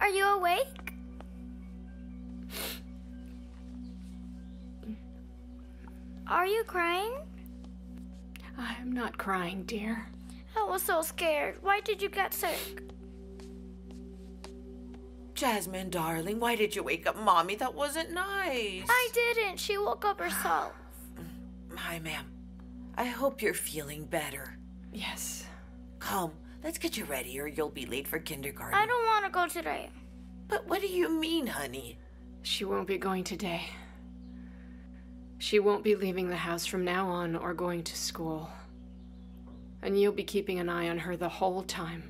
Mommy, are you awake? Are you crying? I'm not crying, dear. I was so scared. Why did you get sick? Jasmine, darling, why did you wake up Mommy? That wasn't nice. I didn't. She woke up herself. Hi, ma'am. I hope you're feeling better. Yes. Come, let's get you ready or you'll be late for kindergarten. I don't want to go today. But what do you mean, honey? She won't be going today. She won't be leaving the house from now on or going to school. And you'll be keeping an eye on her the whole time.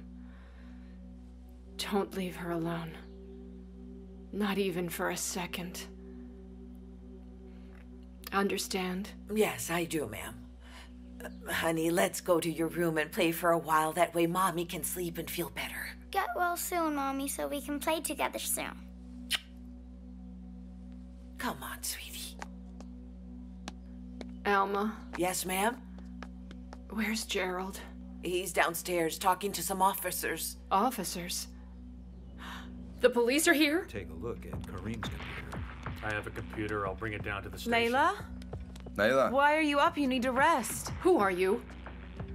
Don't leave her alone. Not even for a second. Understand? Yes, I do, ma'am. Honey, let's go to your room and play for a while. That way, Mommy can sleep and feel better. Get well soon, Mommy, so we can play together soon. Come on, sweetie. Alma, Yes, ma'am? where's Gerald? He's downstairs talking to some officers. Officers. The police are here? Take a look at Kerem's computer. I have a computer. I'll bring it down to the station. Leyla? Leyla. Why are you up? You need to rest. Who are you?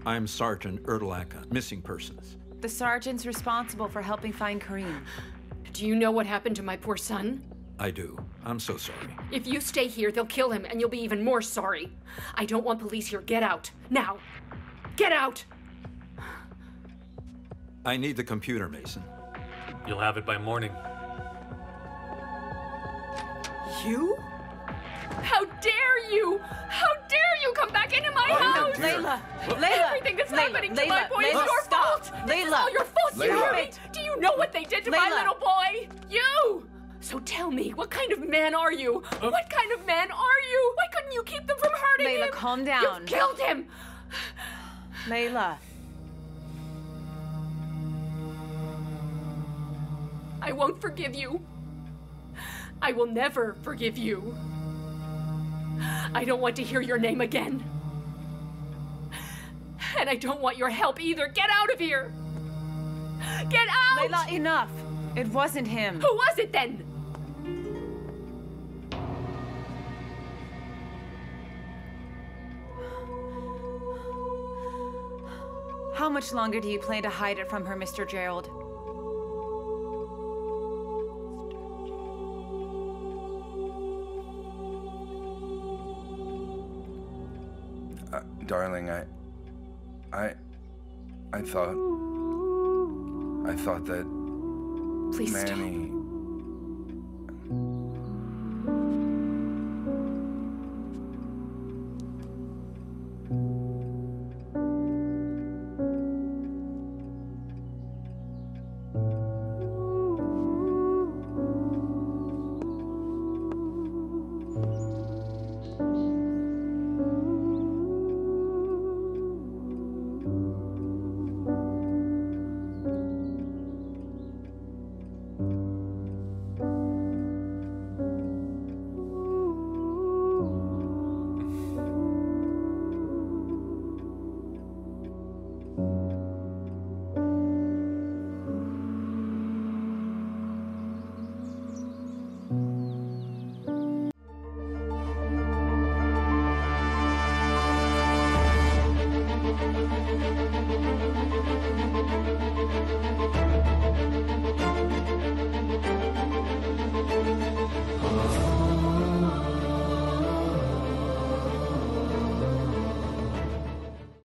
I'm Sergeant Erdlaka, missing persons. The sergeant's responsible for helping find Kerem. Do you know what happened to my poor son? I do. I'm so sorry. If you stay here, they'll kill him, and you'll be even more sorry. I don't want police here. Get out. Now. Get out! I need the computer, Mason. You'll have it by morning. You? How dare you! How dare you come back into my oh, house! Leyla! Leyla! Everything that's Leyla, happening to my Leyla, boy is Leyla, your stop. fault! This is Leyla. all your fault, you Leyla. hear me? Do you know what they did to my little boy? You! So tell me, what kind of man are you? What kind of man are you? Why couldn't you keep them from hurting Leyla, him? calm down. You've killed him! Leyla. I won't forgive you. I will never forgive you. I don't want to hear your name again. And I don't want your help either. Get out of here! Get out! Leyla, enough. It wasn't him. Who was it then? How much longer do you plan to hide it from her, Mr. Gerald? Uh, darling, I. I. I thought. I thought that Please Manny.